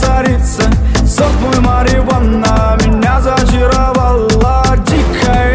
царица, сок мой марихуана